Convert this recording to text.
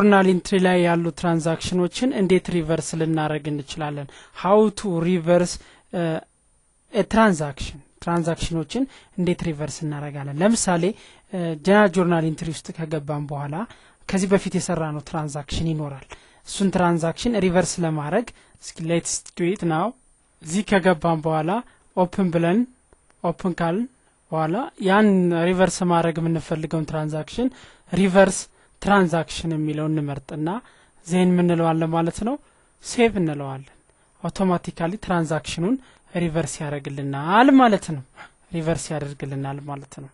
journal entry ላይ ያሉ transaction ኦችን እንዴት reverse ልናደርግ እንችላለን? How to reverse transaction transaction ኦችን እንዴት reverse እናደርጋለን ለምሳሌ general journal entry ውስጥ ከገባን በኋላ ከዚህ በፊት የሰራነው transaction ይኖራል። እሱን transaction reverse ለማድረግ እስኪ let's now እዚህ ከገባን በኋላ open ብለን open ካልን በኋላ ያን reverse ማድረግ የምንፈልገውን transaction reverse transaction የሚለውን እንመርጥና then ምን እንለዋለን ማለት ነው? save እንለዋለን። automatically transaction ኡን reverse ያደርግልናል ማለት ነው። reverse ያደርግልናል ማለት ነው